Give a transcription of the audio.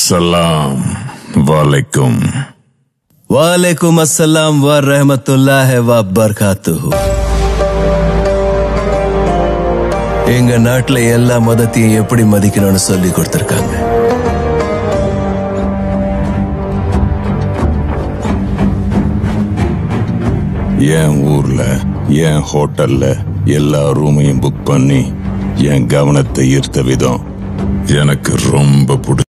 சலாம் வாலைக்கும் வாலைக்கும் அஸ்ஸலாம் வ ரஹமத்துல்லாஹ வ பர்காத்துஹு எங்க நாட்டுல எல்லா மதத்தையும் எப்படி மதிக்கணும்னு சொல்லி கொடுத்துருக்காங்க. என் ஊர்ல என் ஹோட்டல்ல எல்லா ரூமையும் புக் பண்ணி என் கவனத்தை ஈர்த்த விதம் எனக்கு ரொம்ப பிடிச்ச